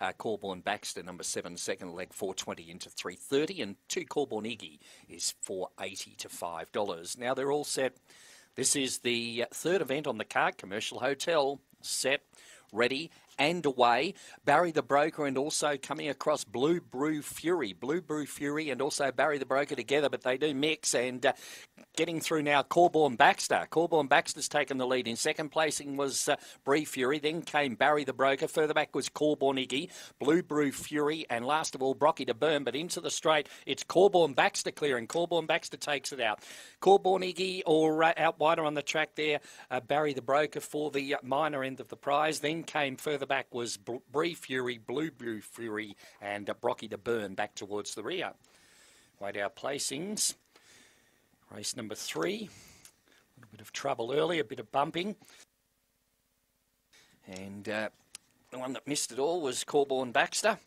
Uh, Corborn Baxter, number seven, second leg, 420 into 330. And two Corborn Iggy is 480 to $5. Now they're all set. This is the third event on the card, Commercial Hotel, set, ready, and away. Barry the Broker and also coming across Blue Brew Fury. Blue Brew Fury and also Barry the Broker together, but they do mix and uh, getting through now Corborn Baxter. Corborn Baxter's taken the lead. In second placing was uh, Bree Fury. Then came Barry the Broker. Further back was Corborn Iggy, Blue Brew Fury, and last of all Brocky to Burn. But into the straight, it's Corborn Baxter clearing. Corborn Baxter takes it out. Corborn Iggy or uh, out wider on the track there. Uh, Barry the Broker for the minor end of the prize. Then came further back was Bree Fury, Blue Blue Fury, and Brocky to Burn back towards the rear. Wait our placings. Race number three. A little bit of trouble early, a bit of bumping. And uh, the one that missed it all was Corborn Baxter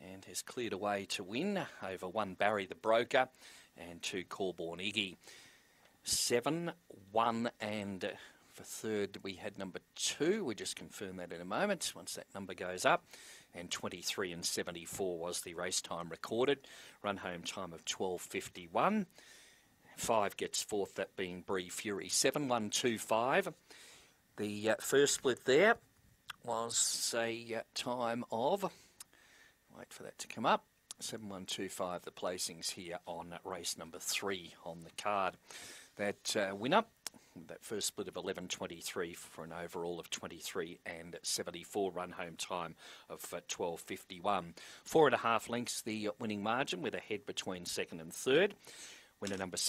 and has cleared away to win over one Barry the Broker and two Corborn Iggy. Seven, one, and for third, we had number two. We just confirm that in a moment once that number goes up. And 23 and 74 was the race time recorded. Run home time of 12.51. Five gets fourth, that being Bree Fury. 7125. The uh, first split there was a uh, time of, wait for that to come up, 7125, the placings here on race number three on the card. That uh, winner that first split of 11.23 for an overall of 23 and 74 run home time of uh, 12.51. Four and a half lengths the winning margin with a head between second and third. Winner number seven.